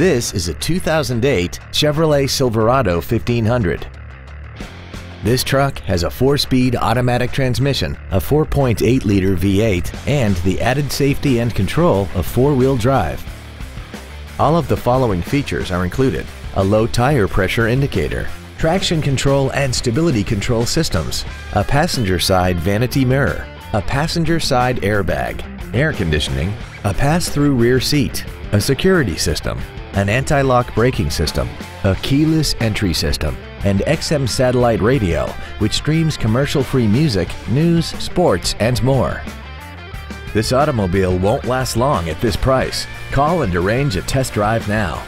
This is a 2008 Chevrolet Silverado 1500. This truck has a four-speed automatic transmission, a 4.8-liter V8, and the added safety and control of four-wheel drive. All of the following features are included. A low tire pressure indicator, traction control and stability control systems, a passenger side vanity mirror, a passenger side airbag, air conditioning, a pass-through rear seat, a security system, an anti-lock braking system, a keyless entry system, and XM satellite radio, which streams commercial-free music, news, sports, and more. This automobile won't last long at this price. Call and arrange a test drive now.